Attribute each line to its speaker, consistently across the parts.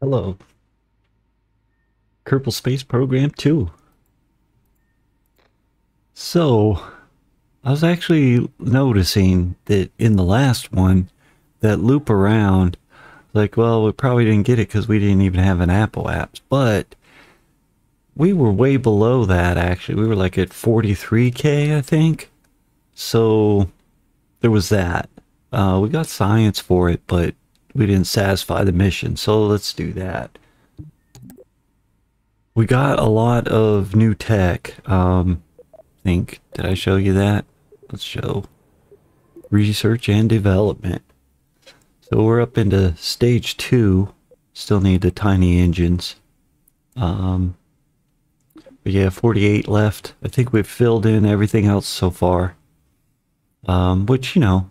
Speaker 1: Hello. Kerbal Space Program 2. So, I was actually noticing that in the last one, that loop around, like, well, we probably didn't get it because we didn't even have an apoapsis, but we were way below that actually. We were like at 43k, I think. So, there was that. Uh, we got science for it, but we didn't satisfy the mission, so let's do that. We got a lot of new tech. Um, I think, did I show you that? Let's show research and development. So we're up into stage two. Still need the tiny engines. Um, but yeah, 48 left. I think we've filled in everything else so far. Um, which, you know,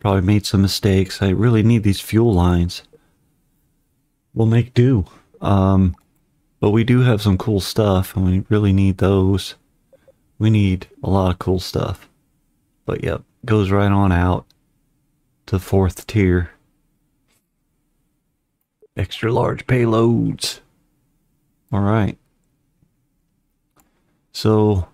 Speaker 1: Probably made some mistakes. I really need these fuel lines. We'll make do. Um, but we do have some cool stuff, and we really need those. We need a lot of cool stuff. But yep, goes right on out to fourth tier. Extra large payloads. Alright. So,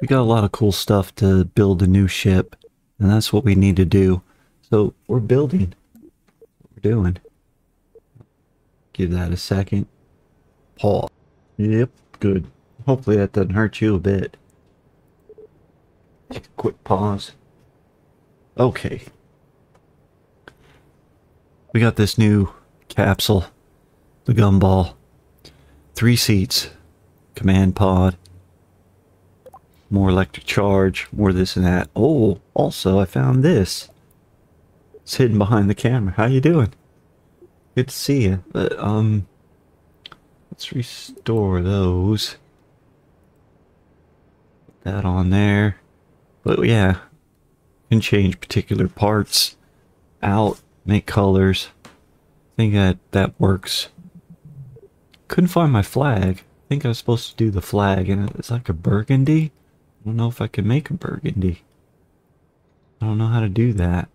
Speaker 1: we got a lot of cool stuff to build a new ship, and that's what we need to do. So we're building. we're doing. Give that a second. Pause. Yep, good. Hopefully that doesn't hurt you a bit. Take a quick pause. Okay. We got this new capsule. The gumball. Three seats. Command pod. More electric charge. More this and that. Oh, also I found this. It's hidden behind the camera. How you doing? Good to see you. But, um, let's restore those. Put that on there. But yeah, can change particular parts out, make colors. I think that that works. Couldn't find my flag. I think I was supposed to do the flag and it's like a burgundy. I don't know if I can make a burgundy. I don't know how to do that.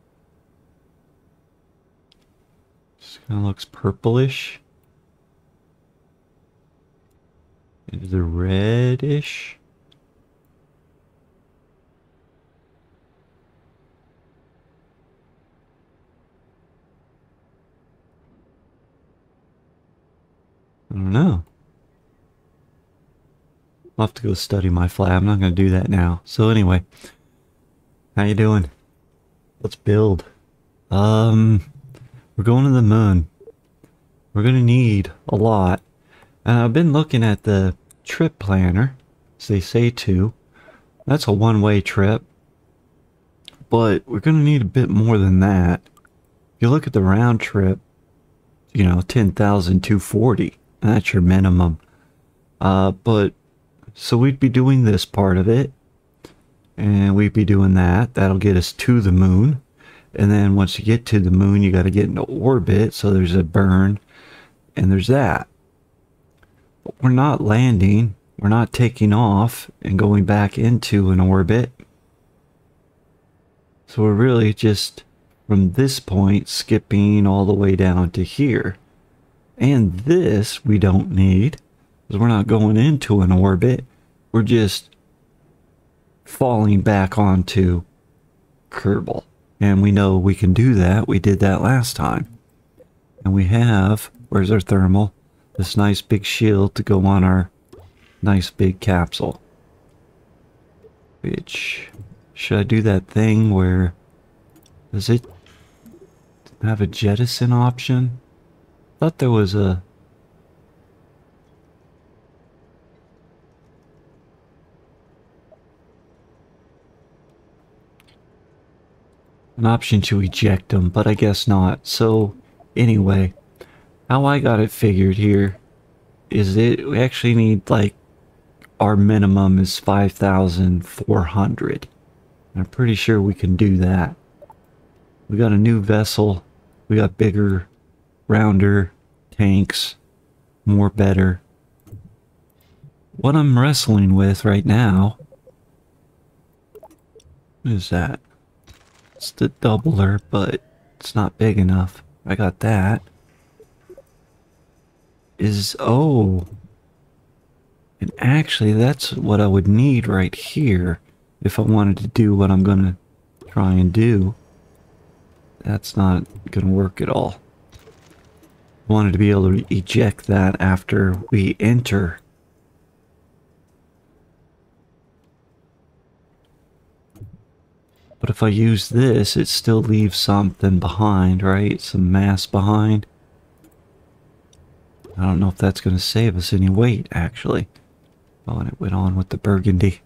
Speaker 1: Kind of looks purplish. Is it reddish? I don't know. I'll have to go study my flag. I'm not going to do that now. So anyway, how you doing? Let's build. Um, we're going to the moon. We're going to need a lot. And I've been looking at the trip planner, as they say to. That's a one-way trip. But we're going to need a bit more than that. If you look at the round trip, you know, 10,240. That's your minimum. Uh, but, so we'd be doing this part of it. And we'd be doing that. That'll get us to the moon. And then once you get to the moon, you got to get into orbit. So there's a burn and there's that. But we're not landing. We're not taking off and going back into an orbit. So we're really just from this point skipping all the way down to here. And this we don't need because we're not going into an orbit. We're just falling back onto Kerbal. And we know we can do that. We did that last time. And we have, where's our thermal? This nice big shield to go on our nice big capsule. Which, should I do that thing where, does it have a jettison option? I thought there was a an option to eject them, but I guess not. So, anyway, how I got it figured here is it we actually need like our minimum is 5,400. I'm pretty sure we can do that. We got a new vessel. We got bigger, rounder tanks, more better. What I'm wrestling with right now is that it's the doubler, but it's not big enough. I got that. is... Oh. And actually, that's what I would need right here if I wanted to do what I'm to try and do. That's not to work at all. I wanted to be able to eject that after we enter. But if I use this, it still leaves something behind, right? Some mass behind. I don't know if that's going to save us any weight, actually. Oh, and it went on with the burgundy.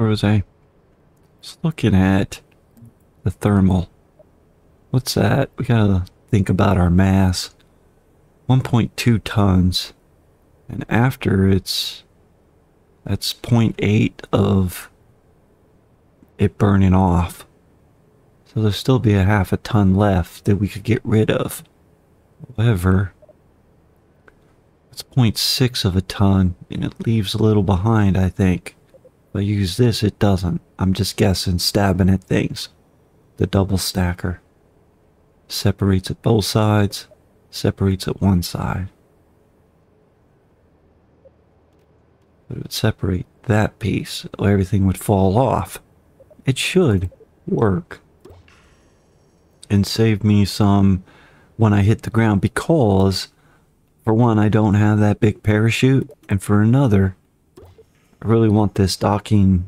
Speaker 1: Where was I? Just looking at the thermal. What's that? We gotta think about our mass. 1.2 tons. And after it's that's 0.8 of it burning off. So there'll still be a half a ton left that we could get rid of. However, it's 0.6 of a ton and it leaves a little behind, I think. I use this, it doesn't. I'm just guessing, stabbing at things. The double stacker. Separates at both sides, separates at one side. But it would separate that piece, everything would fall off. It should work. And save me some when I hit the ground because, for one, I don't have that big parachute, and for another, I really want this docking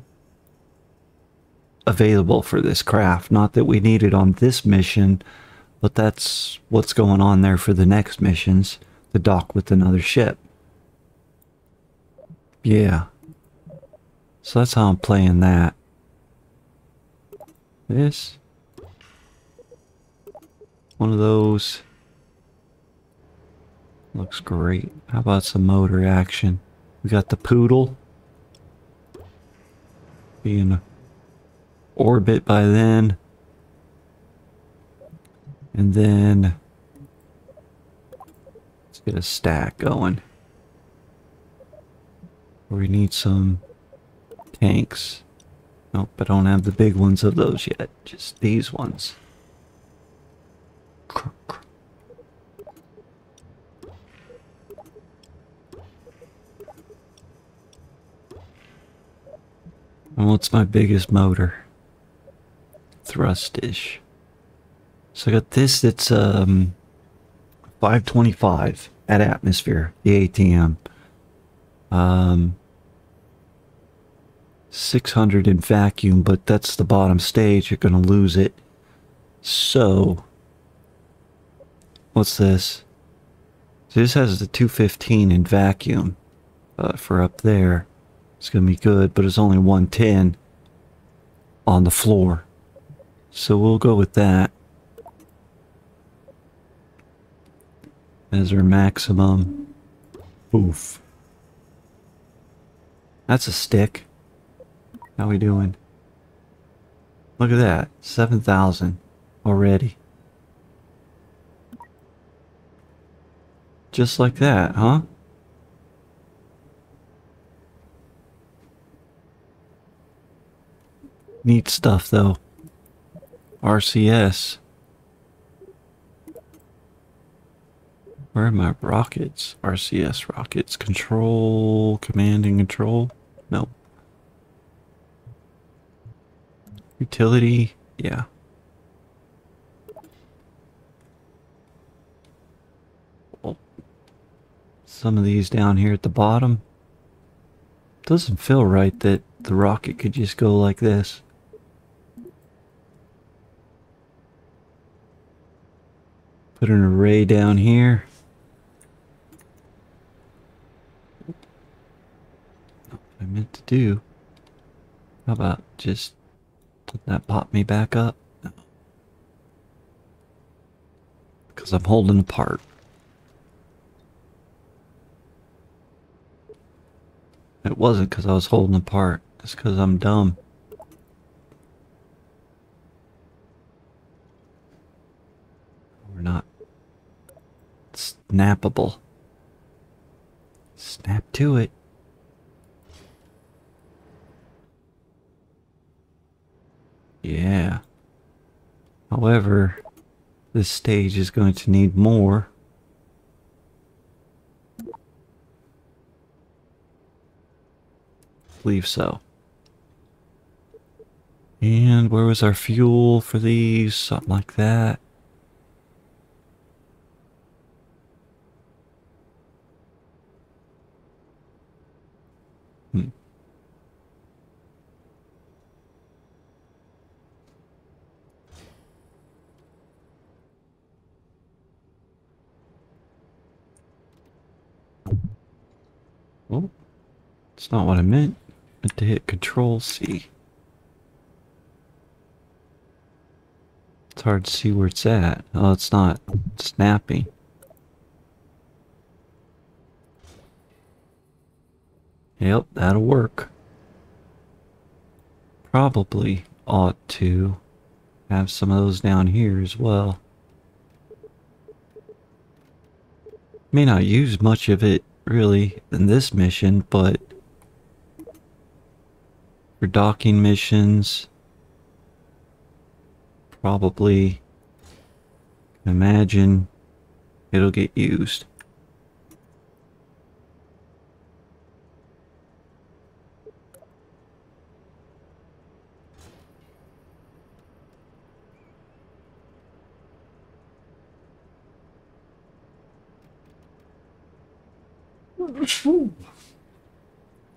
Speaker 1: available for this craft. Not that we need it on this mission, but that's what's going on there for the next missions. The dock with another ship. Yeah. So that's how I'm playing that. This. One of those. Looks great. How about some motor action? We got the poodle be in orbit by then. And then let's get a stack going. We need some tanks. Nope, I don't have the big ones of those yet. Just these ones. And what's my biggest motor? Thrustish. So I got this that's um 525 at atmosphere, the ATM. Um 600 in vacuum, but that's the bottom stage. You're going to lose it. So, what's this? So this has the 215 in vacuum uh, for up there. It's going to be good, but it's only 110 on the floor. So we'll go with that. As our maximum. Oof. That's a stick. How we doing? Look at that. 7,000 already. Just like that, huh? Neat stuff, though. RCS. Where are my rockets? RCS rockets. Control, command and control? No. Utility? Yeah. Well, some of these down here at the bottom. Doesn't feel right that the rocket could just go like this. Put an array down here. What I meant to do. How about just let that pop me back up? No. Because I'm holding apart. It wasn't because I was holding apart. It's because I'm dumb. We're not snappable. Snap to it. Yeah. However, this stage is going to need more. believe so. And where was our fuel for these? Something like that. Hmm. Oh, it's not what I meant meant to hit Control C. It's hard to see where it's at. Oh, it's not snapping. Yep, that'll work. Probably ought to have some of those down here as well. May not use much of it really in this mission, but for docking missions. Probably imagine it'll get used.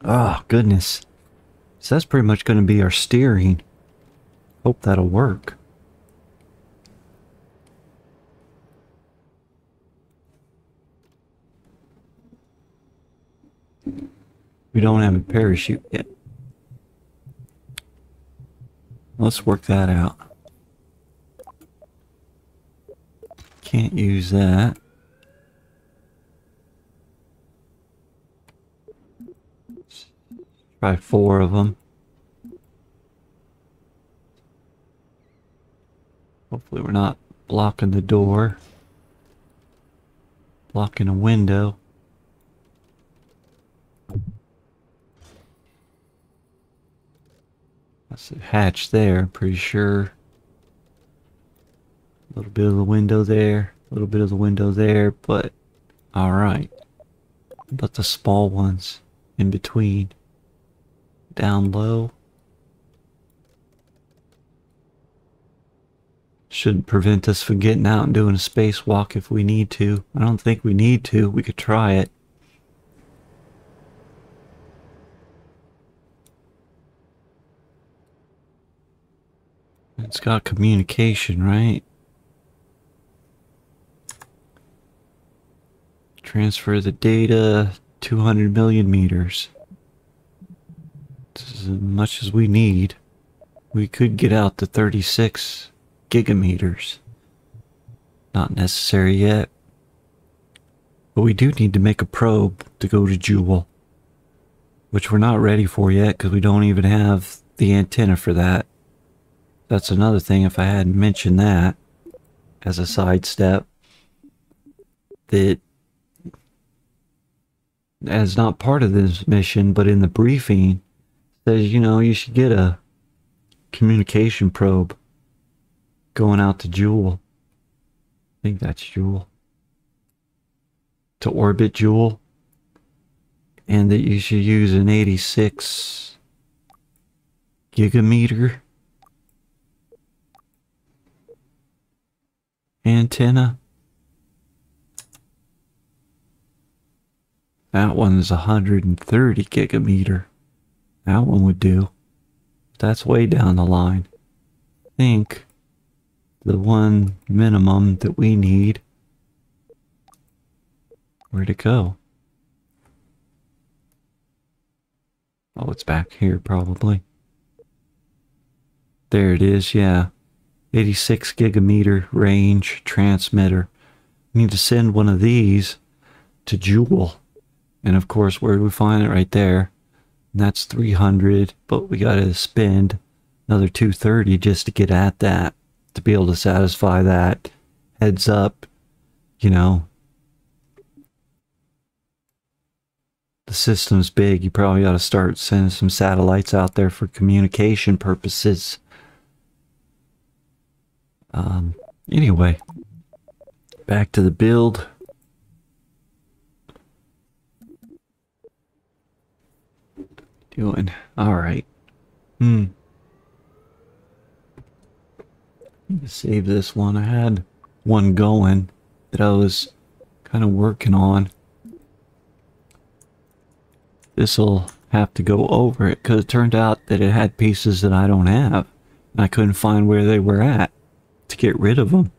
Speaker 1: Oh, goodness. So that's pretty much going to be our steering. Hope that'll work. We don't have a parachute yet. Let's work that out. Can't use that. Try four of them. Hopefully we're not blocking the door. Blocking a window. That's a hatch there, pretty sure. A little bit of the window there, a little bit of the window there, but alright. But the small ones in between down low. Shouldn't prevent us from getting out and doing a spacewalk if we need to. I don't think we need to. We could try it. It's got communication, right? Transfer the data 200 million meters as much as we need. We could get out to 36 gigameters. Not necessary yet. But we do need to make a probe to go to Jool. Which we're not ready for yet because we don't even have the antenna for that. That's another thing if I hadn't mentioned that as a sidestep. That as not part of this mission, but in the briefing, says, you know, you should get a communication probe going out to Jool. I think that's Jool. To orbit Jool. And that you should use an 86 gigameter antenna. That one's 130 gigameter. That one would do. That's way down the line. I think the one minimum that we need. Where'd it go? Oh, it's back here probably. There it is, yeah. 86 gigameter range transmitter. We need to send one of these to Jool. And of course, where do we find it? Right there. And that's 300, but we got to spend another 230 just to get at that, to be able to satisfy that heads up, you know. The system's big. You probably ought to start sending some satellites out there for communication purposes. Um, anyway, back to the build. Doing all right. Hmm. Save this one. I had one going that I was kind of working on. This'll have to go over it because it turned out that it had pieces that I don't have. And I couldn't find where they were at to get rid of them.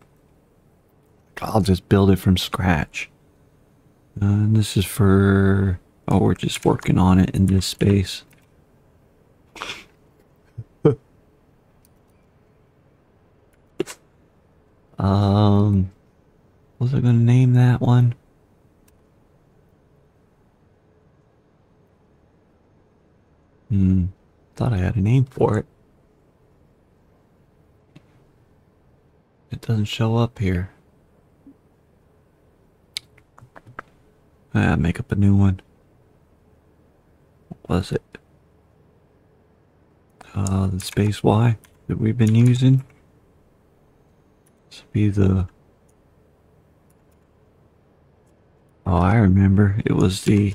Speaker 1: I'll just build it from scratch. Uh, and this is for... Oh, we're just working on it in this space. um... Was I going to name that one? Hmm. Thought I had a name for it. It doesn't show up here. Ah, make up a new one. Was it? Uh, the space Y that we've been using. This would be the Oh, I remember. It was the...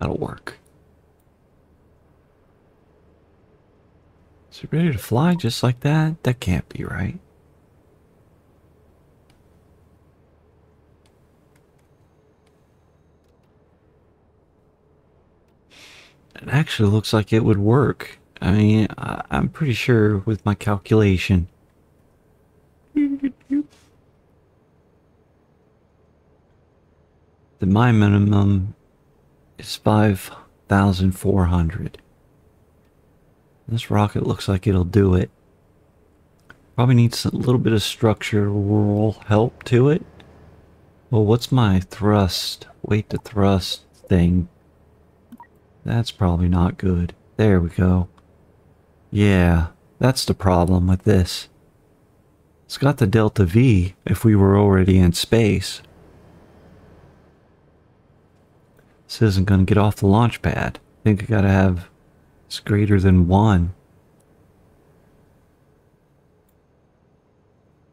Speaker 1: That'll work. Is it ready to fly just like that? That can't be right. It actually looks like it would work. I mean, I, am pretty sure with my calculation. that my minimum is 5,400. This rocket looks like it'll do it. Probably needs a little bit of structural help to it. Well, what's my thrust, weight to thrust thing? That's probably not good. There we go. Yeah, that's the problem with this. It's got the delta V if we were already in space. This isn't going to get off the launch pad. I think I gotta have it's greater than one.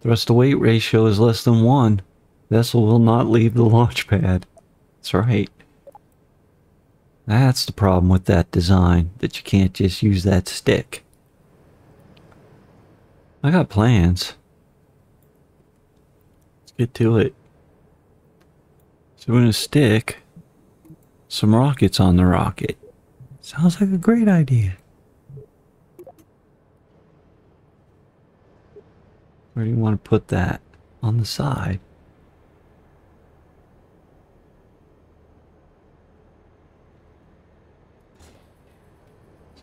Speaker 1: Thrust to weight ratio is less than one. Vessel will not leave the launch pad. That's right. That's the problem with that design, that you can't just use that stick. I got plans. Let's get to it. So we're going to stick some rockets on the rocket. Sounds like a great idea. Where do you want to put that? On the side.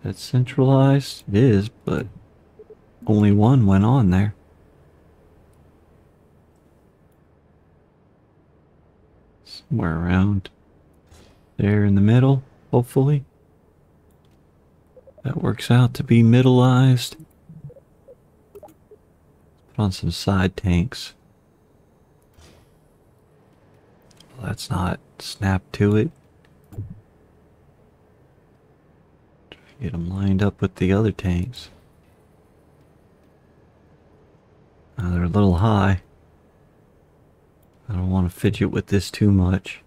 Speaker 1: That centralized? It is, but only one went on there. Somewhere around there in the middle, hopefully. That works out to be middleized. Put on some side tanks. Well, that's not snapped to it. Get them lined up with the other tanks. Now they're a little high. I don't want to fidget with this too much.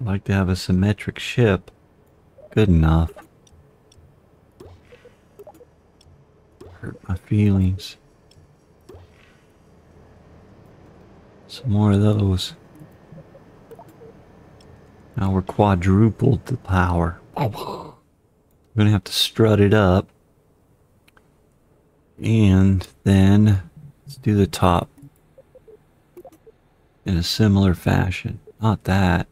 Speaker 1: I like to have a symmetric ship. Good enough. Hurt my feelings. Some more of those. Now we're quadrupled the power. We're going to have to strut it up. And then let's do the top in a similar fashion. Not that.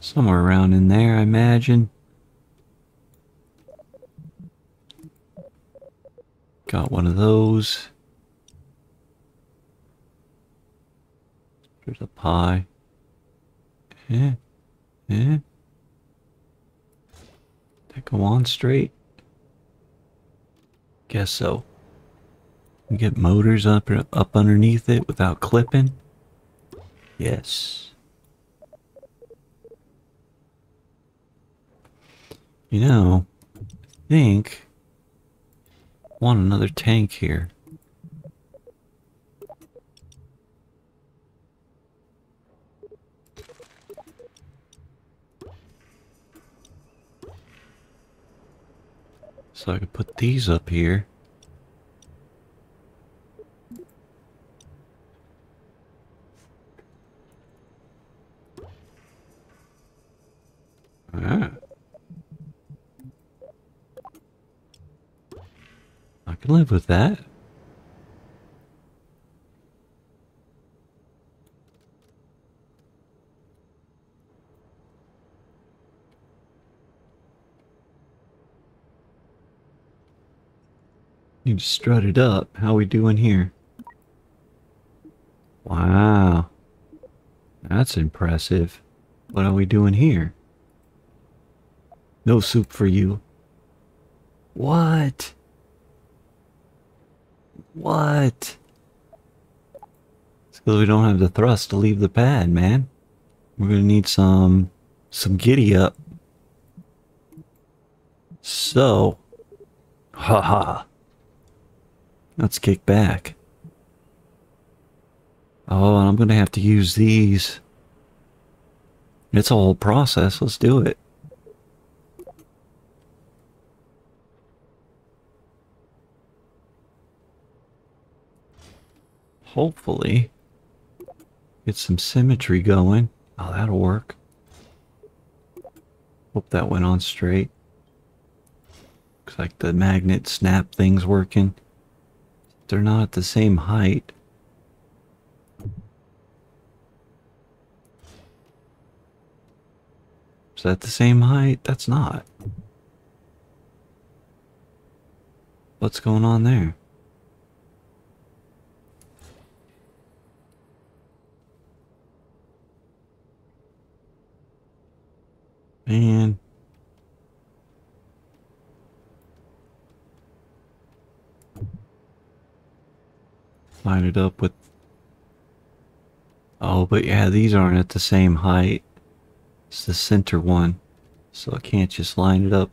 Speaker 1: Somewhere around in there, I imagine. Got one of those. There's a pie. Eh? Eh? That go on straight? Guess so. We get motors up up underneath it without clipping? Yes. You know, I think I want another tank here. So I could put these up here. Ah. Can live with that. To strut it up. How we doing here? Wow. That's impressive. What are we doing here? No soup for you. What? What? It's because we don't have the thrust to leave the pad, man. We're gonna need some some giddy up. So, haha. Let's kick back. Oh, and I'm gonna have to use these. It's a whole process. Let's do it. Hopefully get some symmetry going. Oh, that'll work. Hope that went on straight. Looks like the magnet snap thing's working. They're not at the same height. Is that the same height? That's not. What's going on there? Man. Line it up with... Oh, but yeah, these aren't at the same height. It's the center one. So I can't just line it up.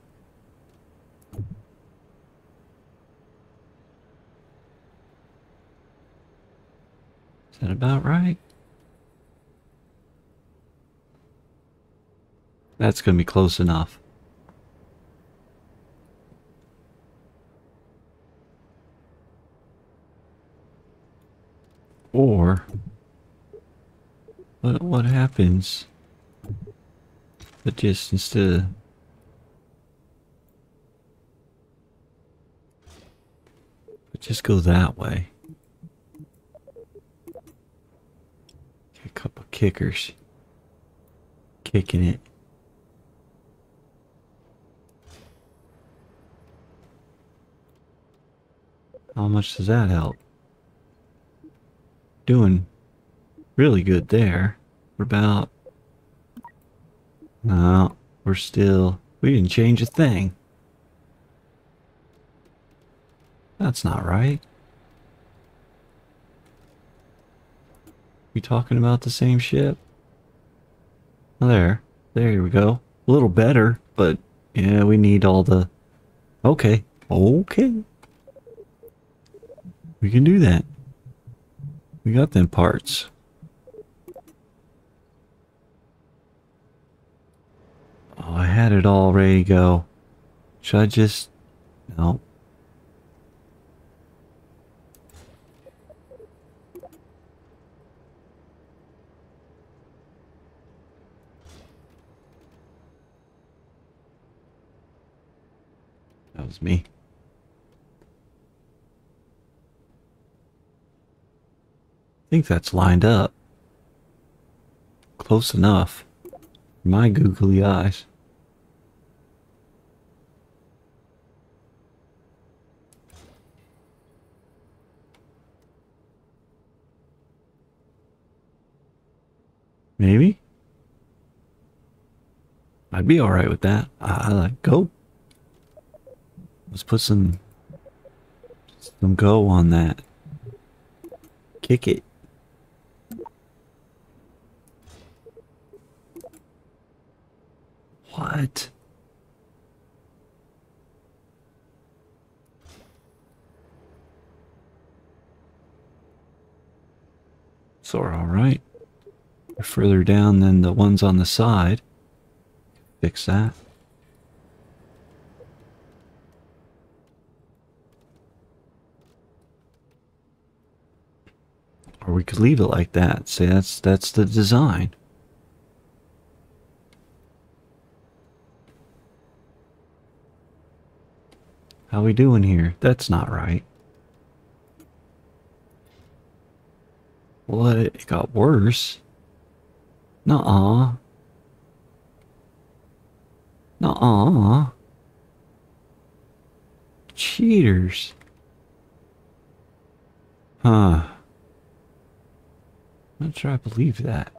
Speaker 1: Is that about right? That's going to be close enough. Or, what, what happens but just instead of just go that way. Get a couple kickers. Kicking it. How much does that help? Doing really good there. We're about... No, we're still... We didn't change a thing. That's not right. We talking about the same ship? Oh, there. There we go. A little better, but yeah, we need all the... Okay. Okay. We can do that. We got them parts. Oh, I had it all ready to go. Should I just... No. That was me. Think that's lined up. Close enough. My googly eyes. Maybe. I'd be alright with that. I, I like go. Let's put some some go on that. Kick it. What? So we're alright. They're further down than the ones on the side. Fix that. Or we could leave it like that. Say that's that's the design. How we doing here? That's not right. What? It got worse? Nuh-uh. Nuh-uh. Cheaters. Huh. I'm not sure I believe that.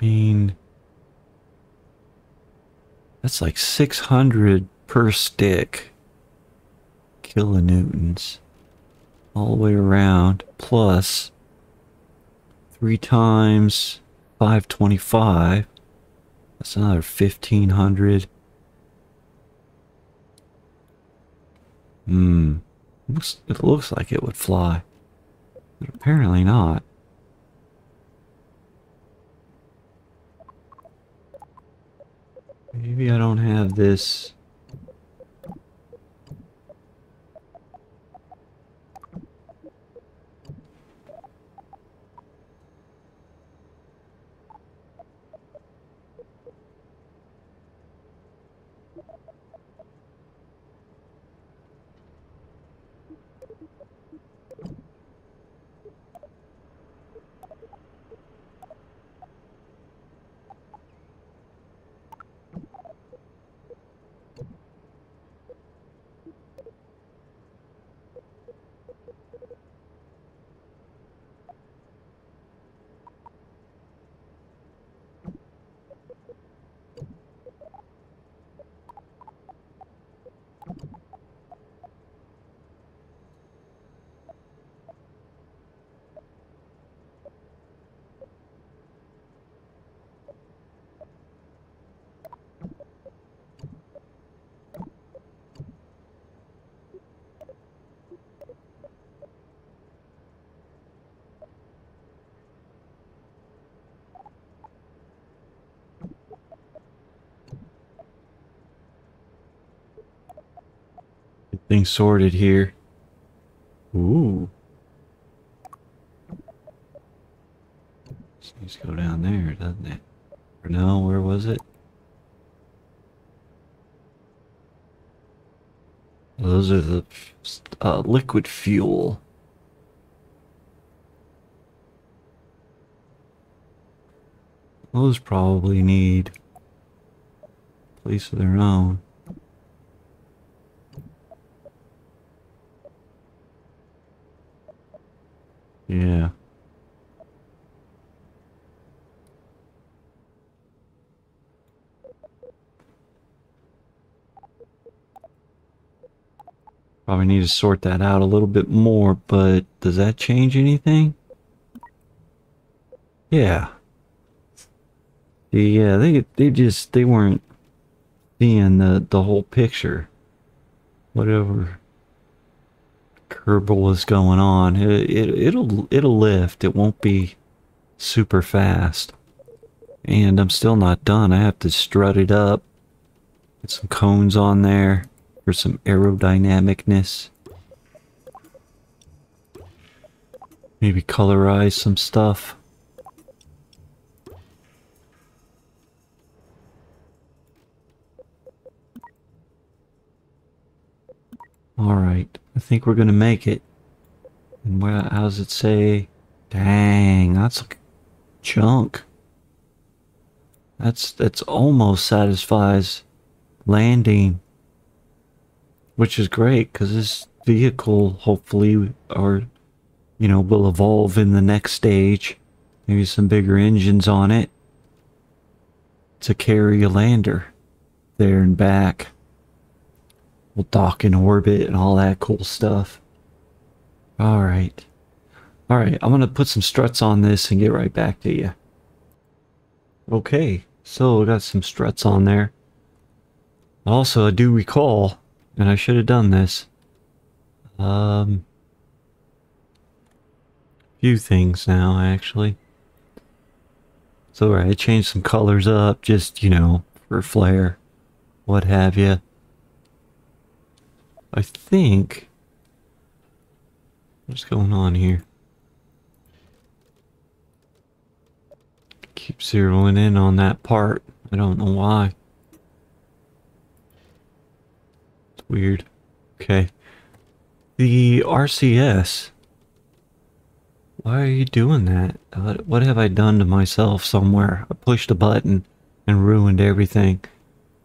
Speaker 1: Mean, that's like 600 per stick kilonewtons all the way around plus three times 525 that's another 1500 hmm it looks like it would fly but apparently not maybe I don't have this Sorted here. Ooh. This needs to go down there, doesn't it? Or no, where was it? Those are the uh, liquid fuel. Those probably need a place of their own. Yeah. Probably need to sort that out a little bit more, but does that change anything? Yeah. Yeah, they they just they weren't seeing the the whole picture. Whatever Kerbal is going on. It, it it'll it'll lift. It won't be super fast. And I'm still not done. I have to strut it up. Get some cones on there for some aerodynamicness. Maybe colorize some stuff. Alright, I think we're gonna make it. And where, how does it say? Dang, that's chunk. That's, that's almost satisfies landing. Which is great, because this vehicle, hopefully, or, you know, will evolve in the next stage. Maybe some bigger engines on it to carry a lander there and back. We'll dock in orbit and all that cool stuff. Alright. Alright, I'm going to put some struts on this and get right back to you. Okay, so got some struts on there. Also, I do recall, and I should have done this, um, few things now, actually. So, right, I changed some colors up, just, you know, for flair, what have you. I think, what's going on here? Keep zeroing in on that part. I don't know why. It's weird. Okay. The RCS. Why are you doing that? What have I done to myself somewhere? I pushed a button and ruined everything.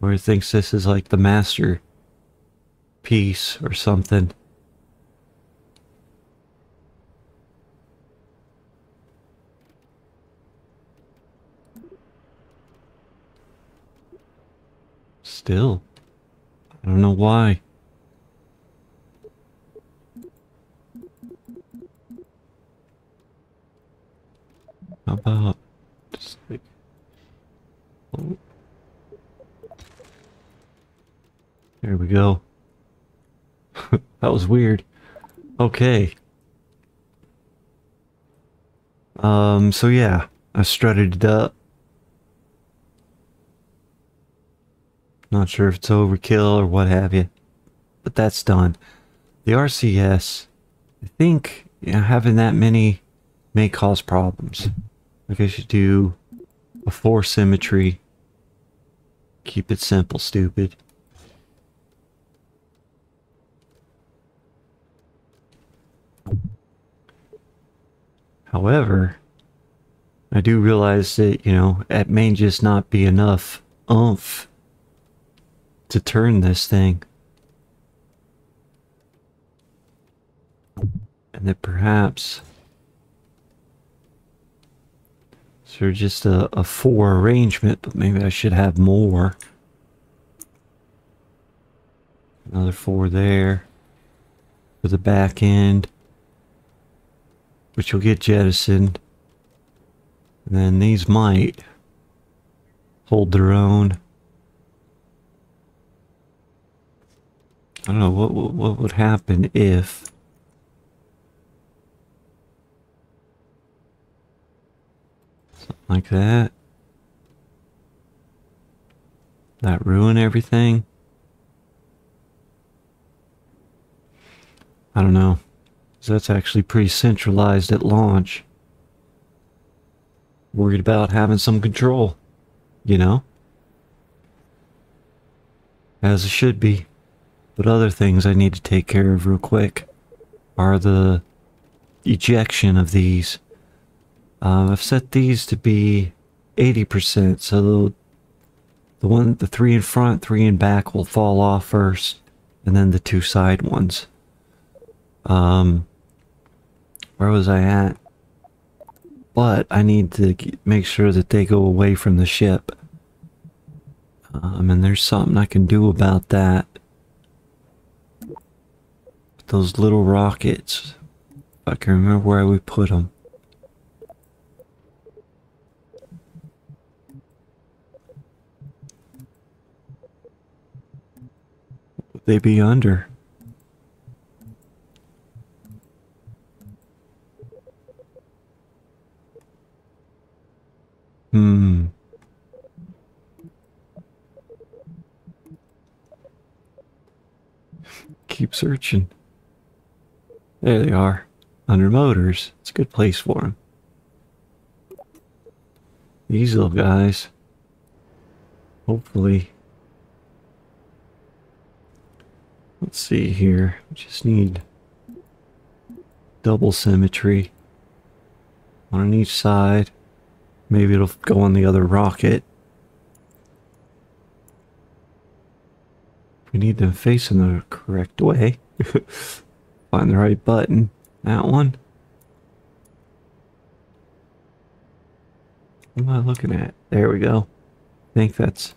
Speaker 1: Or it thinks this is like the master piece or something. Still. I don't know why. How about just like oh. There we go. that was weird. Okay. Um, so yeah, I strutted it up. Not sure if it's overkill or what have you, but that's done. The RCS, I think you know, having that many may cause problems. I should do a four symmetry. Keep it simple, stupid. However, I do realize that, you know, it may just not be enough oomph to turn this thing. And that perhaps So just a, a four arrangement, but maybe I should have more. Another four there for the back end, which will get jettisoned. And then these might hold their own. I don't know what what, what would happen if something like that. That ruin everything? I don't know. That's actually pretty centralized at launch. Worried about having some control, you know? As it should be. But other things I need to take care of real quick are the ejection of these. Um, I've set these to be 80%, so the, the one, the three in front, three in back will fall off first, and then the two side ones. Um, where was I at? But I need to make sure that they go away from the ship. Um, and there's something I can do about that. Those little rockets, if I can remember where we put them. Would they be under? Hmm. Keep searching. There they are. Under motors. It's a good place for them. These little guys. Hopefully Let's see here. We just need double symmetry. One on each side. Maybe it'll go on the other rocket. We need them facing the correct way. Find the right button. That one. What am I looking at? There we go. I think that's...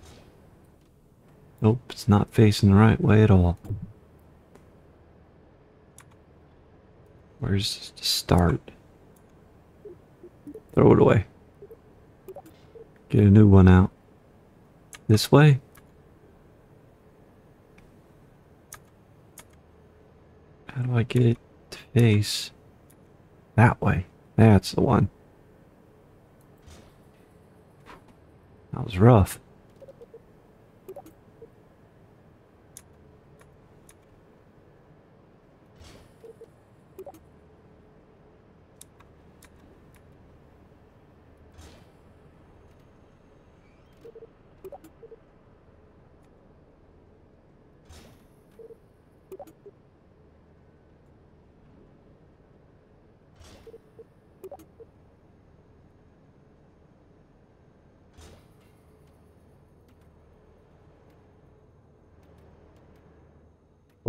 Speaker 1: Nope, it's not facing the right way at all. Where's the start? Throw it away. Get a new one out. This way? How do I get it to face? That way. That's the one. That was rough.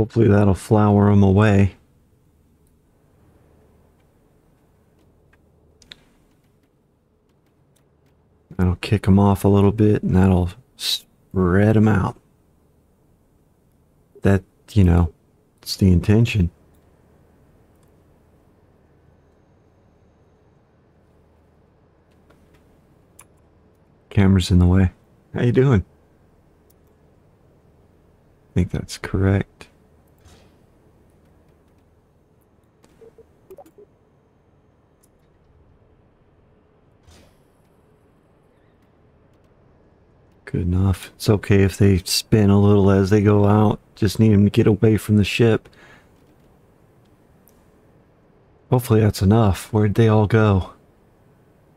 Speaker 1: Hopefully that'll flower them away. That'll kick them off a little bit and that'll spread them out. That, you know, it's the intention. Camera's in the way. How you doing? I think that's correct. Good enough. It's okay if they spin a little as they go out. Just need them to get away from the ship. Hopefully that's enough. Where'd they all go?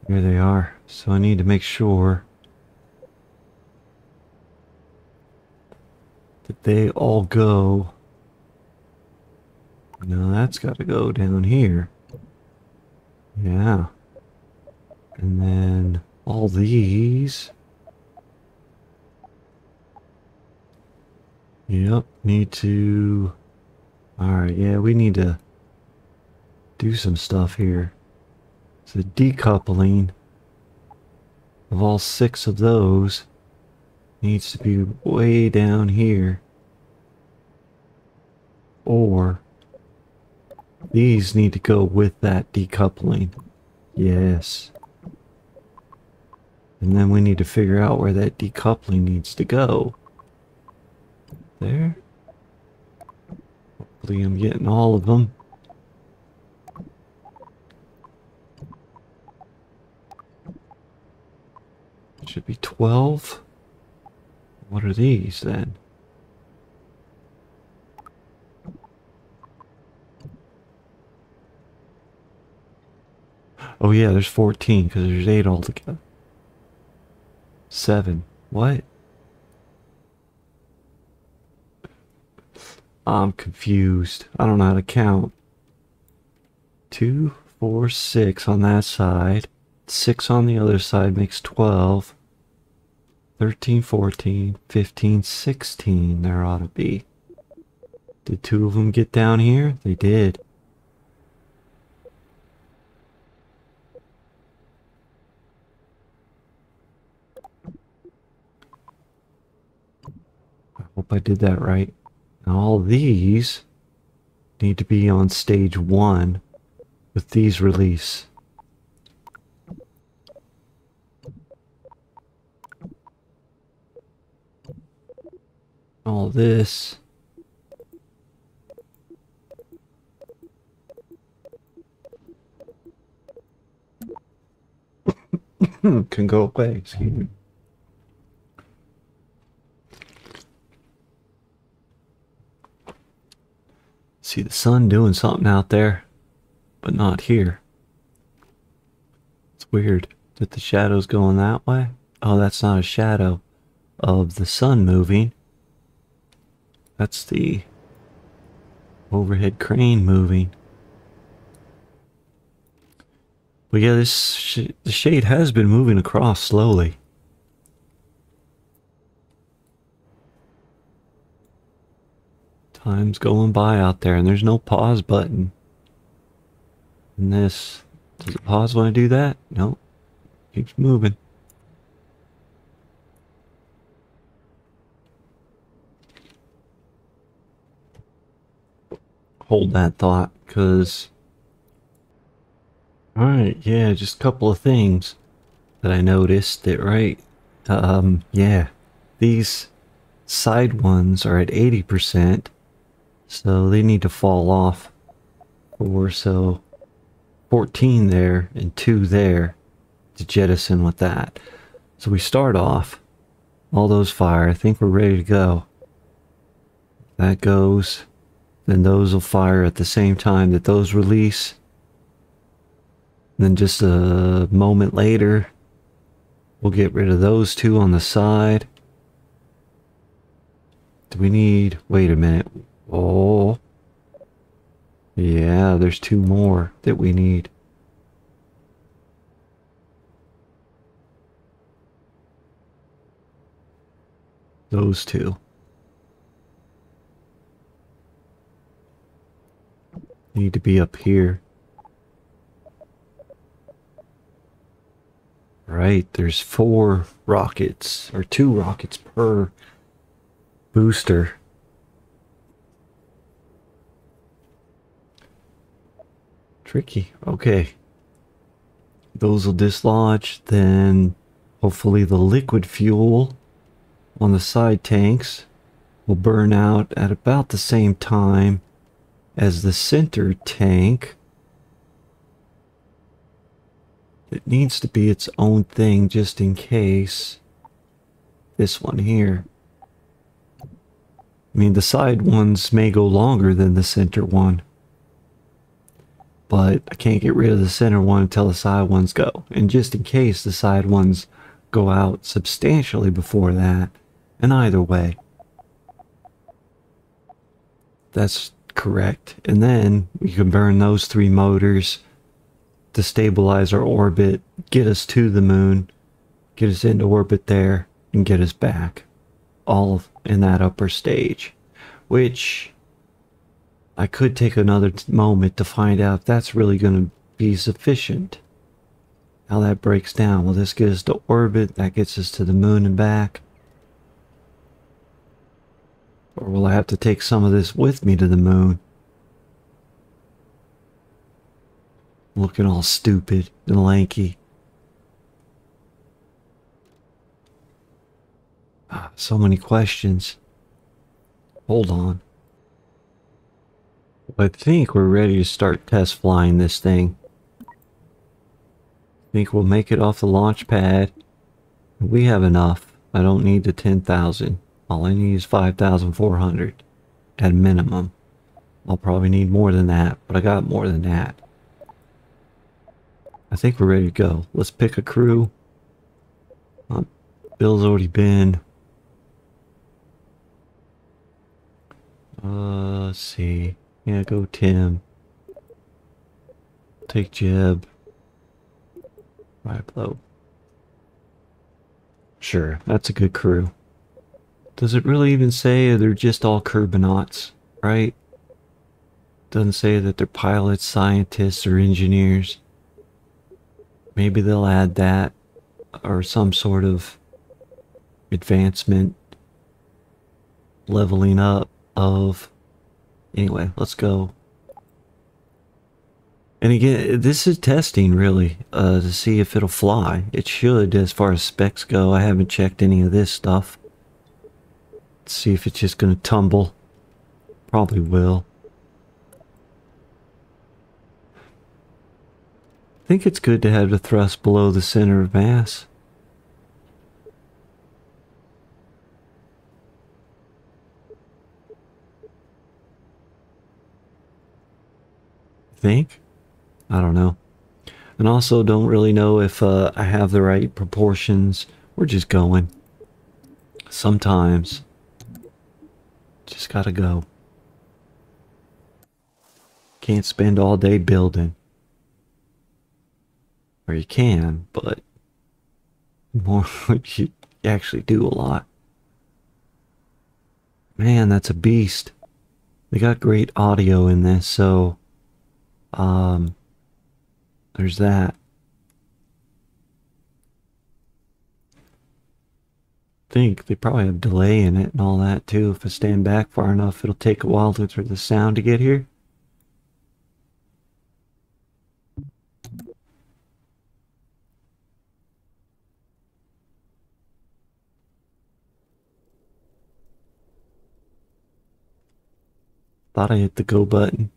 Speaker 1: There they are. So I need to make sure that they all go. Now that's got to go down here. Yeah. And then all these. Yep, need to... Alright, yeah, we need to do some stuff here. So the decoupling of all six of those needs to be way down here. Or these need to go with that decoupling. Yes. And then we need to figure out where that decoupling needs to go there. Hopefully I'm getting all of them. Should be 12. What are these then? Oh yeah, there's 14 because there's 8 altogether. 7. What? I'm confused. I don't know how to count. Two, four, six on that side. Six on the other side makes 12. 13, 14, 15, 16 there ought to be. Did two of them get down here? They did. I hope I did that right. All these need to be on stage one with these release. All this can go away, excuse me. See the sun doing something out there, but not here. It's weird that the shadow's going that way. Oh, that's not a shadow of the sun moving. That's the overhead crane moving. But yeah, this sh the shade has been moving across slowly. Time's going by out there, and there's no pause button. And this, does it pause when I do that? Nope. Keeps moving. Hold that thought, because... Alright, yeah, just a couple of things that I noticed that, right? Um, yeah, these side ones are at 80%, so they need to fall off. Or so 14 there and 2 there to jettison with that. So we start off, all those fire, I think we're ready to go. That goes, then those will fire at the same time that those release. then just a moment later, we'll get rid of those two on the side. Do we need... Wait a minute. Oh. Yeah, there's two more that we need. Those two. Need to be up here. Right, there's four rockets, or two rockets per booster. Tricky. Okay. Those will dislodge. Then hopefully the liquid fuel on the side tanks will burn out at about the same time as the center tank. It needs to be its own thing just in case. This one here. I mean, the side ones may go longer than the center one. But I can't get rid of the center one until the side ones go. And just in case the side ones go out substantially before that. And either way. That's correct. And then we can burn those three motors to stabilize our orbit, get us to the moon, get us into orbit there, and get us back. All in that upper stage. Which I could take another moment to find out if that's really going to be sufficient. How that breaks down. Well, this gets us to orbit? That gets us to the moon and back. Or will I have to take some of this with me to the moon? Looking all stupid and lanky. Ah, so many questions. Hold on. I think we're ready to start test flying this thing. I think we'll make it off the launch pad. We have enough. I don't need the 10,000. All I need is 5,400 at minimum. I'll probably need more than that, but I got more than that. I think we're ready to go. Let's pick a crew. Um, Bill's already been. Uh, let's see. Yeah, go Tim. Take Jeb. Right blow. Sure, that's a good crew. Does it really even say they're just all Kerbonauts, right? Doesn't say that they're pilots, scientists, or engineers. Maybe they'll add that or some sort of advancement, leveling up of Anyway, let's go. And again, this is testing really uh, to see if it'll fly. It should as far as specs go. I haven't checked any of this stuff. Let's see if it's just going to tumble. Probably will. I think it's good to have the thrust below the center of mass. Think. I don't know. And also don't really know if uh, I have the right proportions. We're just going. Sometimes. Just gotta go. Can't spend all day building. Or you can, but more you actually do a lot. Man, that's a beast. they got great audio in this, so um, there's that. think they probably have delay in it and all that too. If I stand back far enough, it'll take a while to, for the sound to get here. Thought I hit the go button.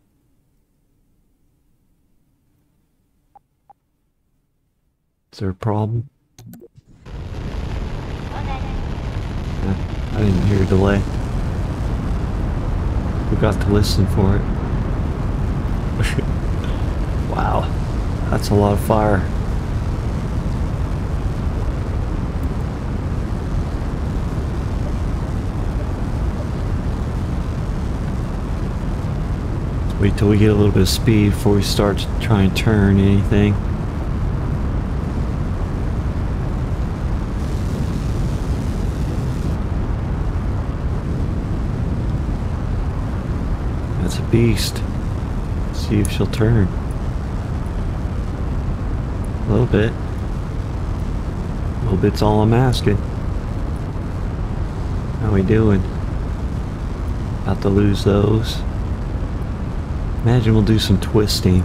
Speaker 1: Is there a problem? I didn't hear a delay. Forgot to listen for it. wow, that's a lot of fire. Wait till we get a little bit of speed before we start to try and turn anything. Beast. See if she'll turn. A little bit. A little bit's all I'm asking. How we doing? About to lose those. Imagine we'll do some twisting.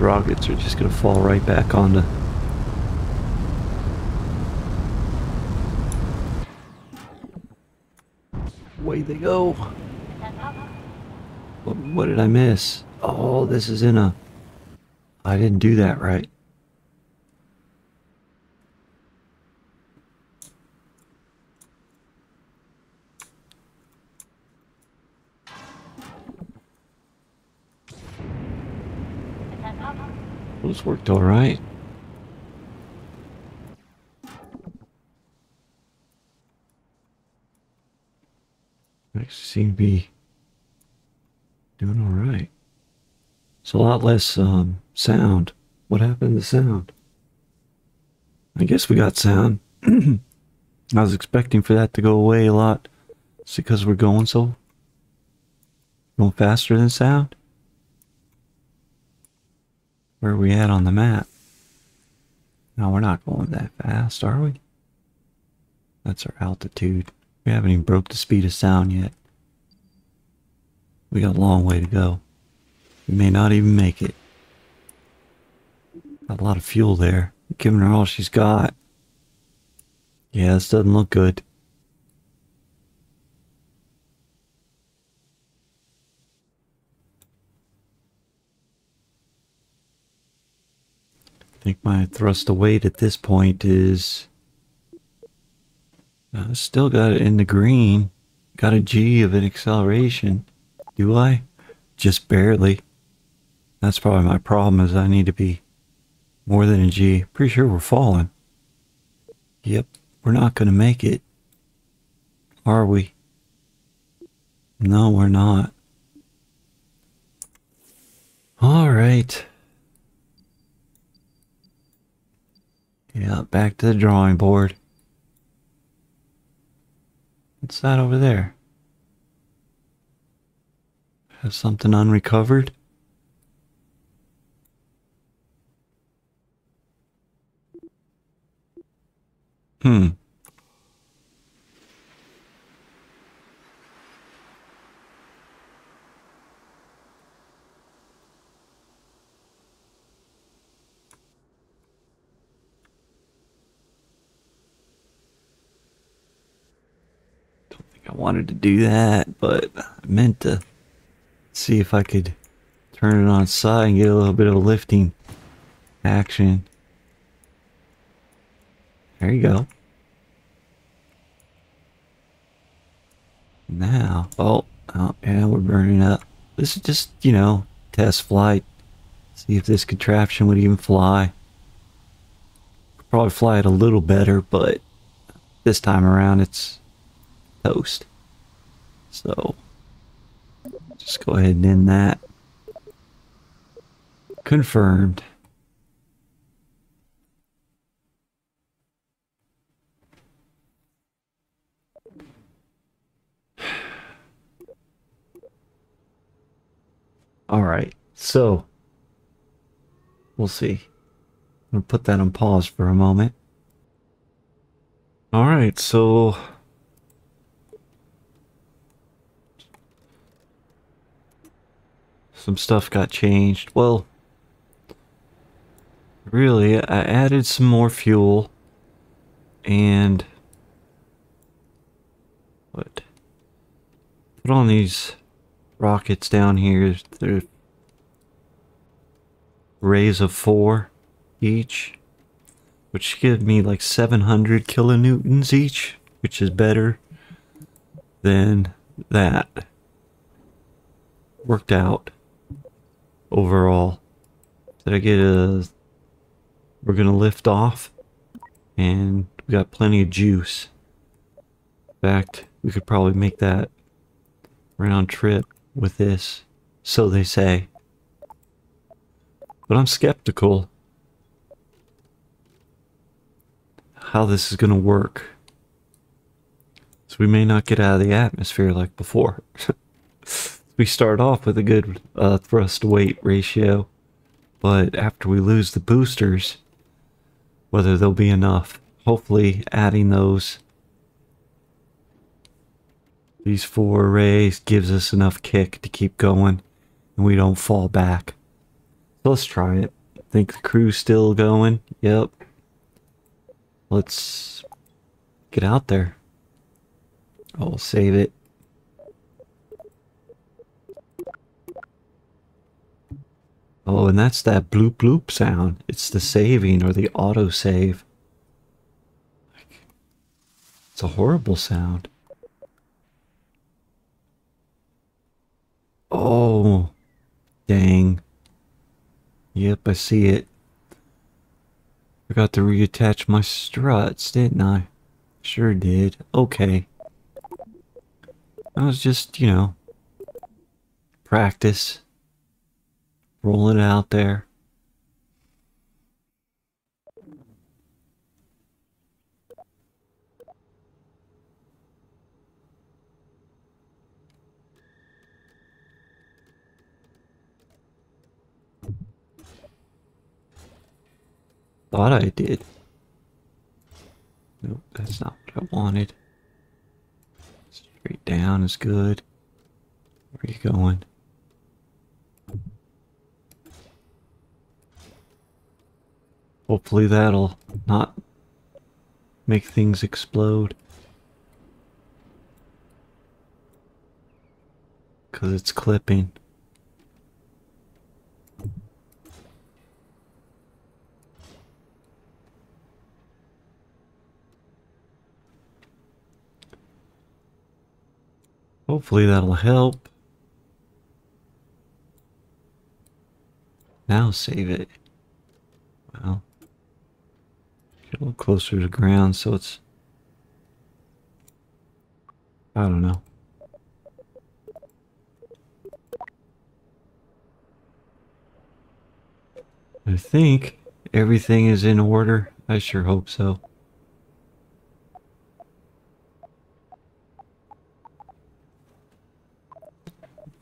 Speaker 1: Those rockets are just going to fall right back onto Way they go. What, what did I miss? Oh, this is in a... I didn't do that right. This worked all right. Actually seem to be doing all right. It's a lot less um, sound. What happened to sound? I guess we got sound. I was expecting for that to go away a lot. It's because we're going so going faster than sound. Where are we at on the map? No, we're not going that fast, are we? That's our altitude. We haven't even broke the speed of sound yet. We got a long way to go. We may not even make it. Got a lot of fuel there. Giving her all she's got. Yeah, this doesn't look good. I think my thrust of weight at this point is uh, still got it in the green. Got a G of an acceleration. Do I? Just barely. That's probably my problem is I need to be more than a G. Pretty sure we're falling. Yep, we're not going to make it. Are we? No, we're not. All right. Yeah, back to the drawing board. What's that over there? Have something unrecovered? Hmm. I wanted to do that, but I meant to see if I could turn it on side and get a little bit of lifting action. There you go. Now, oh, oh, yeah, we're burning up. This is just, you know, test flight. See if this contraption would even fly. Probably fly it a little better, but this time around it's toast. So, just go ahead and end that. Confirmed. All right, so we'll see. I'm gonna put that on pause for a moment. All right, so some stuff got changed. Well, really, I added some more fuel and what? Put on these rockets down here. They're rays of four each, which give me like 700 kilonewtons each, which is better than that. Worked out overall. Did I get a... We're gonna lift off, and we got plenty of juice. In fact, we could probably make that round trip with this, so they say. But I'm skeptical how this is going to work. So we may not get out of the atmosphere like before. we start off with a good uh, thrust to weight ratio, but after we lose the boosters, whether they'll be enough. Hopefully adding those these four arrays gives us enough kick to keep going and we don't fall back. So let's try it. I Think the crew's still going? Yep. Let's get out there. I'll save it. Oh, and that's that bloop bloop sound. It's the saving or the auto save. It's a horrible sound. Oh, dang. Yep, I see it. Forgot to reattach my struts, didn't I? Sure did. Okay. I was just, you know, practice. Rolling out there. Thought I did. Nope, that's not what I wanted. Straight down is good. Where are you going? Hopefully that'll not make things explode. Because it's clipping. Hopefully that'll help. Now save it. Well, a little closer to ground so it's... I don't know. I think everything is in order. I sure hope so.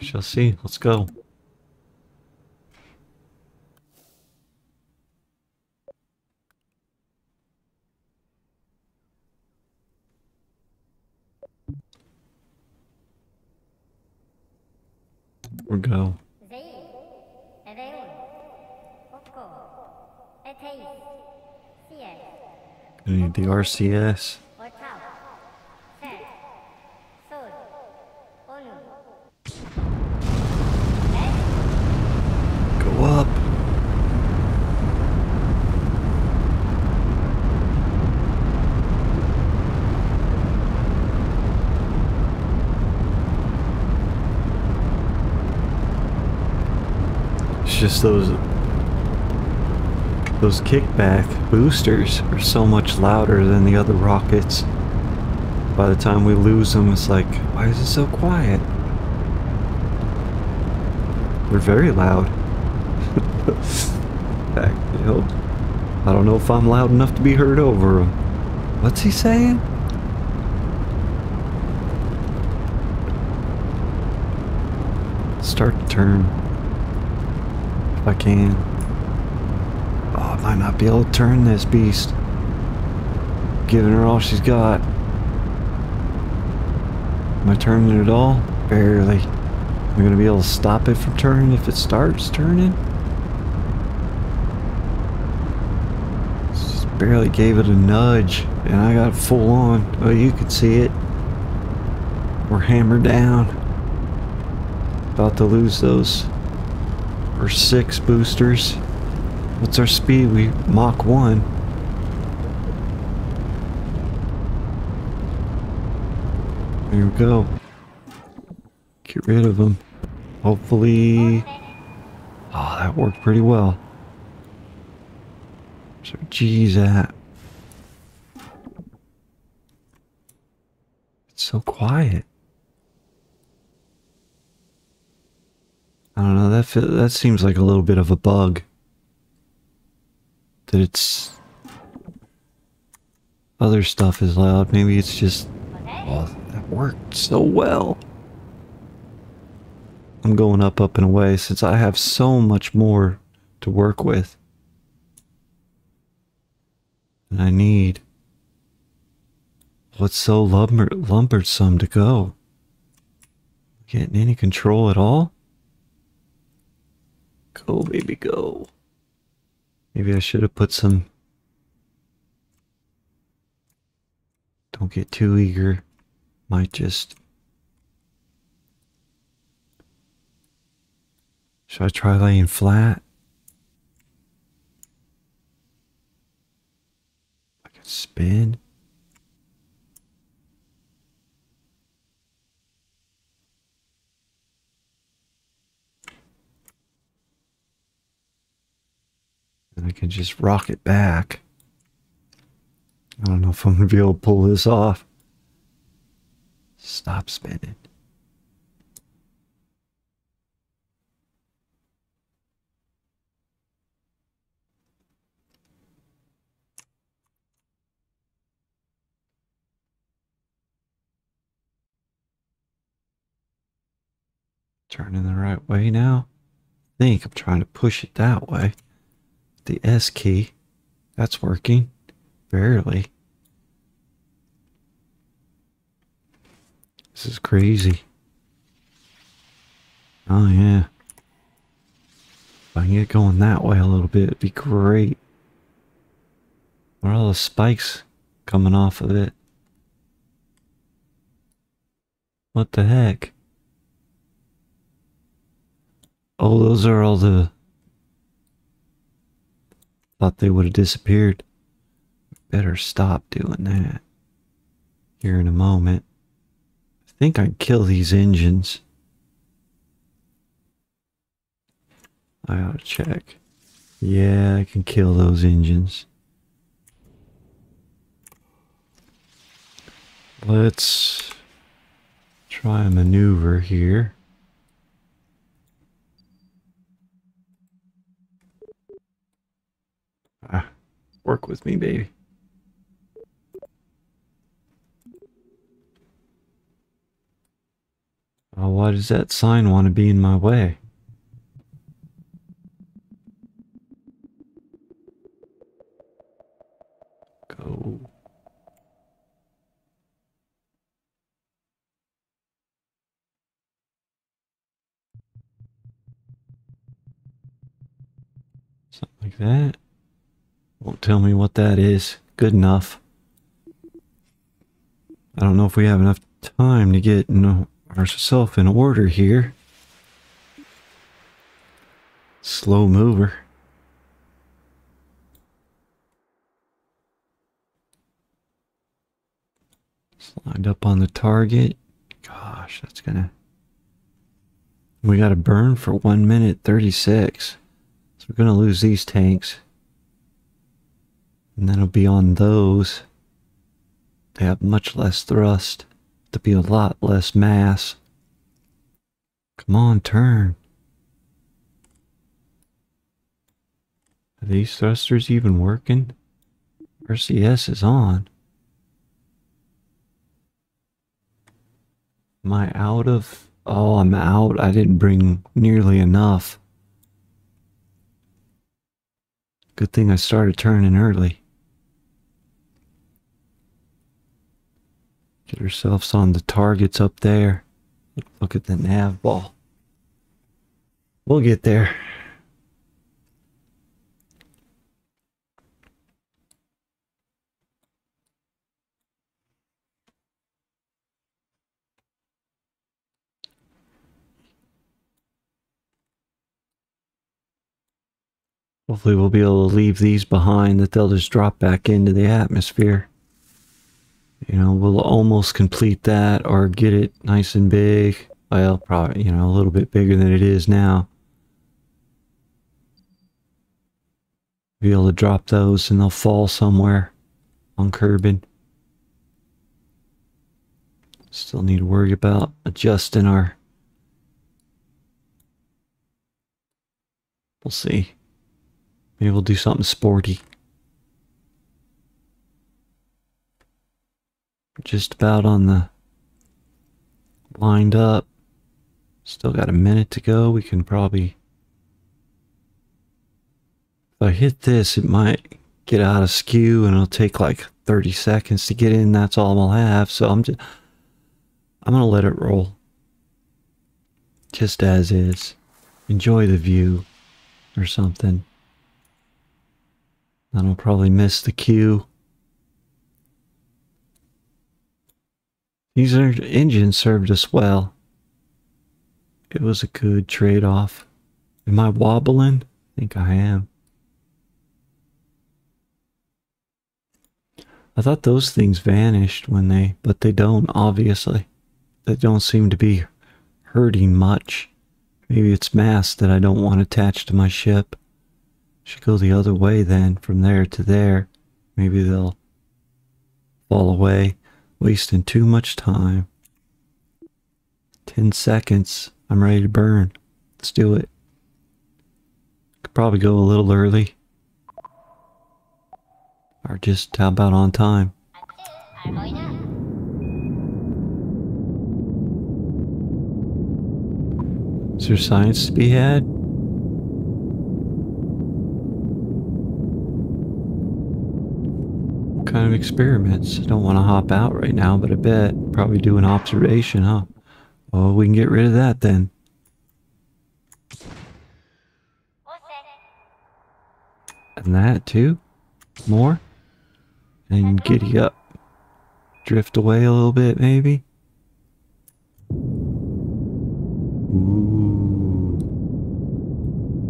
Speaker 1: Shall see. Let's go. We go. I need the RCS. just those those kickback boosters are so much louder than the other rockets. By the time we lose them, it's like, why is it so quiet? They're very loud. Back, know, I don't know if I'm loud enough to be heard over him. What's he saying? Start to turn. If I can. Oh, I might not be able to turn this beast. Giving her all she's got. Am I turning it at all? Barely. Am I going to be able to stop it from turning if it starts turning? Just barely gave it a nudge and I got full on. Oh, you could see it. We're hammered down. About to lose those. Or six boosters. What's our speed? We Mach 1. There we go. Get rid of them. Hopefully... Oh, that worked pretty well. So G's at? It's so quiet. I don't know, that that seems like a little bit of a bug. That it's... Other stuff is loud. Maybe it's just... Oh, that worked so well. I'm going up, up, and away since I have so much more to work with. And I need what's so lumber lumbersome to go. Getting any control at all? Go, baby, go. Maybe I should have put some... Don't get too eager. Might just... Should I try laying flat? I can spin. And I can just rock it back. I don't know if I'm going to be able to pull this off. Stop spinning. Turning the right way now. I think I'm trying to push it that way. The S key. That's working. Barely. This is crazy. Oh yeah. If I can get going that way a little bit, it'd be great. What are all the spikes coming off of it? What the heck? Oh, those are all the... Thought they would have disappeared. Better stop doing that. Here in a moment. I think I can kill these engines. I ought to check. Yeah, I can kill those engines. Let's try a maneuver here. Ah, work with me, baby. Oh, why does that sign want to be in my way? Go. Something like that. Won't tell me what that is. Good enough. I don't know if we have enough time to get ourselves in order here. Slow mover. Slide up on the target. Gosh, that's gonna... We gotta burn for 1 minute 36. So we're gonna lose these tanks. And then it'll be on those. They have much less thrust. To be a lot less mass. Come on, turn. Are these thrusters even working? RCS is on. Am I out of... Oh, I'm out. I didn't bring nearly enough. Good thing I started turning early. Get ourselves on the targets up there. Look at the nav ball. We'll get there. Hopefully we'll be able to leave these behind that they'll just drop back into the atmosphere. You know, we'll almost complete that or get it nice and big. Well, probably, you know, a little bit bigger than it is now. Be able to drop those and they'll fall somewhere on Kerbin. Still need to worry about adjusting our... We'll see. Maybe we'll do something sporty. Just about on the lined up. Still got a minute to go. We can probably if I hit this, it might get out of skew and it'll take like 30 seconds to get in. That's all I'll have. So I'm just, I'm going to let it roll. Just as is. Enjoy the view or something. Then I'll probably miss the cue. These er, engines served us well. It was a good trade-off. Am I wobbling? I think I am. I thought those things vanished when they, but they don't, obviously. They don't seem to be hurting much. Maybe it's mass that I don't want attached to my ship. Should go the other way then, from there to there. Maybe they'll fall away, wasting too much time. 10 seconds. I'm ready to burn. Let's do it. Could probably go a little early. Or just how about on time? Is there science to be had? Kind of experiments? I don't want to hop out right now, but I bet probably do an observation, huh? Oh, we can get rid of that then. And that too? More? And giddy up. Drift away a little bit, maybe? Ooh.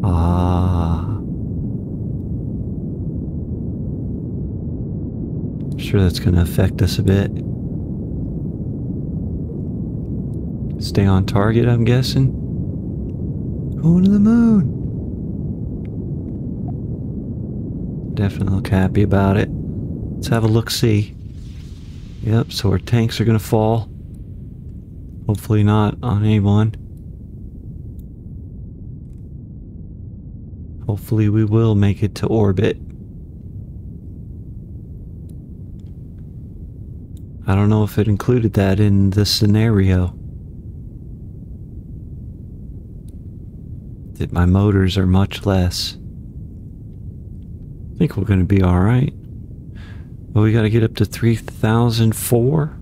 Speaker 1: Ah. I'm sure that's going to affect us a bit. Stay on target, I'm guessing. Going to the moon. Definitely look happy about it. Let's have a look-see. Yep, so our tanks are going to fall. Hopefully not on anyone. Hopefully we will make it to orbit. I don't know if it included that in the scenario. That my motors are much less. I think we're going to be alright. But we got to get up to 3004.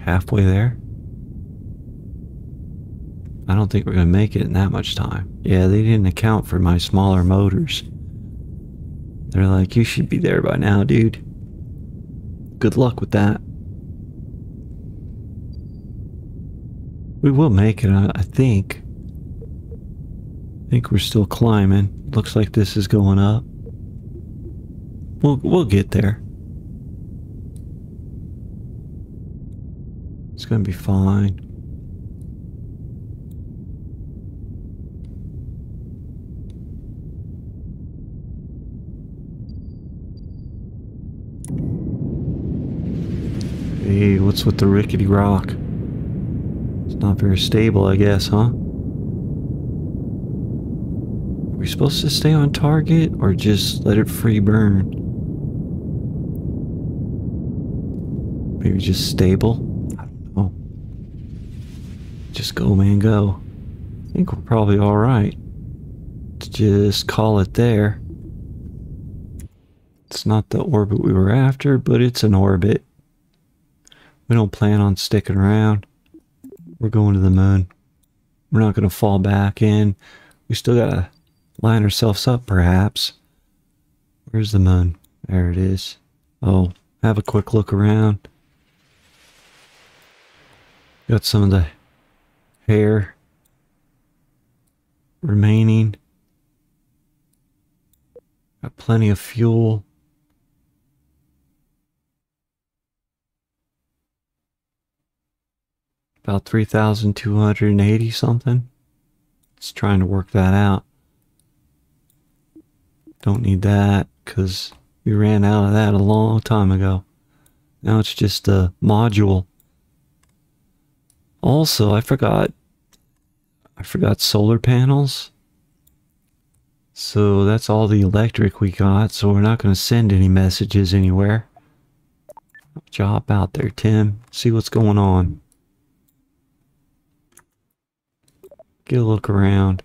Speaker 1: Halfway there. I don't think we're going to make it in that much time. Yeah, they didn't account for my smaller motors. They're like, you should be there by now, dude. Good luck with that. We will make it, I think. I think we're still climbing. Looks like this is going up. We'll, we'll get there. It's going to be fine. Hey, what's with the rickety rock? It's not very stable, I guess, huh? Are we supposed to stay on target or just let it free burn? Maybe just stable? I don't know. Just go, man, go. I think we're probably alright. Just call it there. It's not the orbit we were after, but it's an orbit. We don't plan on sticking around. We're going to the moon. We're not going to fall back in. We still got to line ourselves up, perhaps. Where's the moon? There it is. Oh, have a quick look around. Got some of the hair remaining. Got plenty of fuel. About 3,280 something. It's trying to work that out. Don't need that because we ran out of that a long time ago. Now it's just a module. Also, I forgot I forgot solar panels. So that's all the electric we got, so we're not going to send any messages anywhere. Job out there, Tim. See what's going on. Get a look around.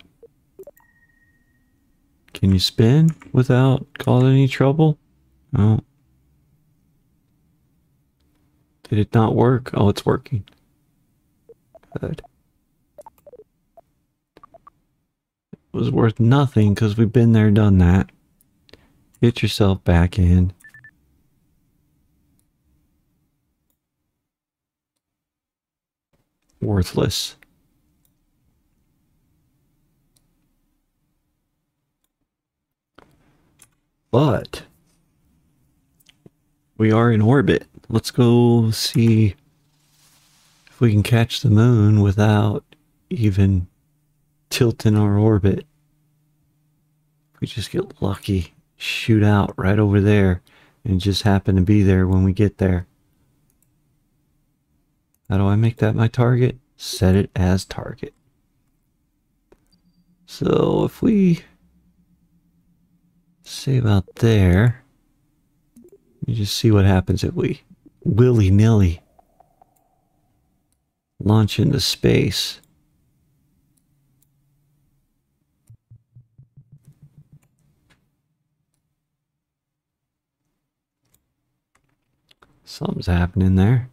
Speaker 1: Can you spin without causing any trouble? No. Did it not work? Oh, it's working. Good. It was worth nothing because we've been there, done that. Get yourself back in. Worthless. But we are in orbit. Let's go see if we can catch the moon without even tilting our orbit. We just get lucky, shoot out right over there and just happen to be there when we get there. How do I make that my target? Set it as target. So if we Save out there. You just see what happens if we willy-nilly launch into space. Something's happening there.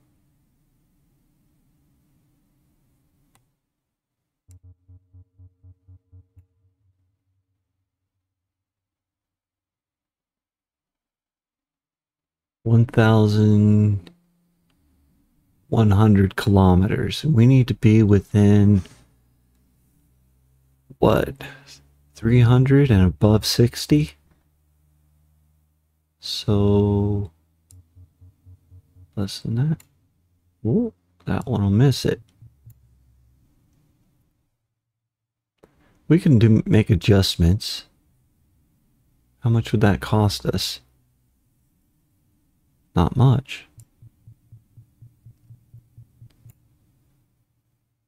Speaker 1: 1,100 kilometers. We need to be within what 300 and above 60 so less than that? Ooh, that one will miss it. We can do make adjustments. How much would that cost us not much.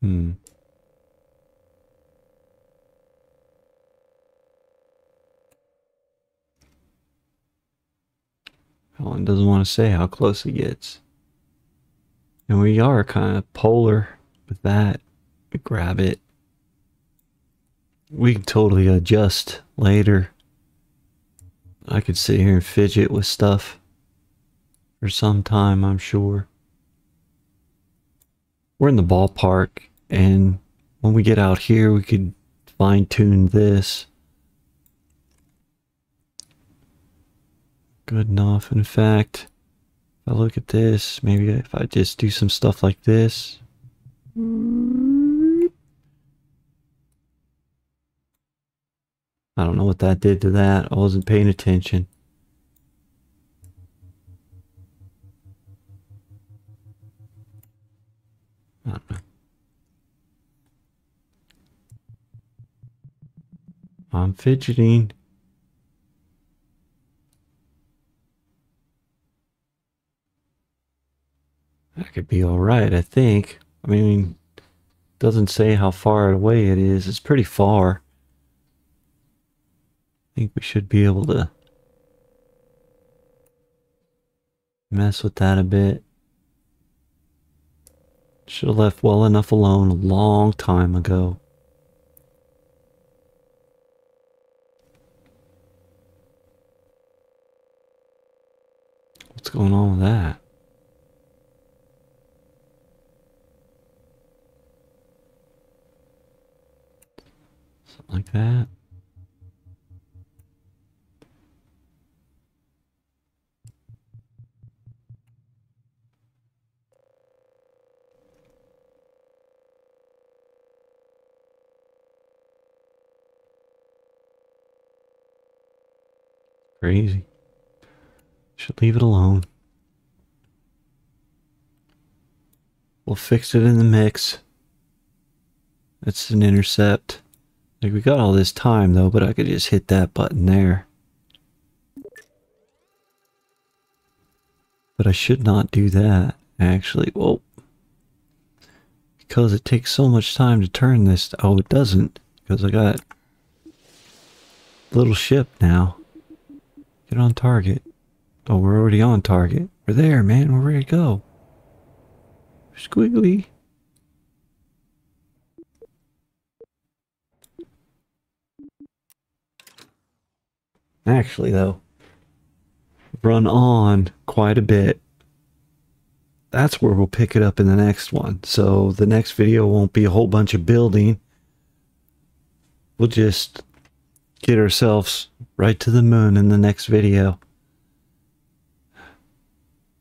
Speaker 1: Hmm. Helen doesn't want to say how close it gets. And we are kind of polar with that. We grab it. We can totally adjust later. I could sit here and fidget with stuff for some time, I'm sure. We're in the ballpark, and when we get out here, we could fine tune this. Good enough. In fact, if I look at this, maybe if I just do some stuff like this. I don't know what that did to that. I wasn't paying attention. I'm fidgeting. That could be alright, I think. I mean, doesn't say how far away it is. It's pretty far. I think we should be able to mess with that a bit. Should have left well enough alone a long time ago. What's going on with that? Something like that. Crazy. Should leave it alone. We'll fix it in the mix. That's an intercept. Like we got all this time though, but I could just hit that button there. But I should not do that, actually. Well, because it takes so much time to turn this. Oh, it doesn't. Because I got little ship now. Get on target. Oh, we're already on target. We're there, man. We're ready to go. Squiggly. Actually, though, run on quite a bit. That's where we'll pick it up in the next one. So the next video won't be a whole bunch of building. We'll just get ourselves right to the moon in the next video.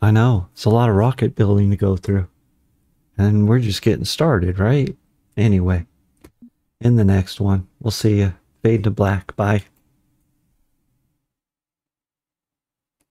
Speaker 1: I know, it's a lot of rocket building to go through. And we're just getting started, right? Anyway, in the next one, we'll see you. Fade to black. Bye.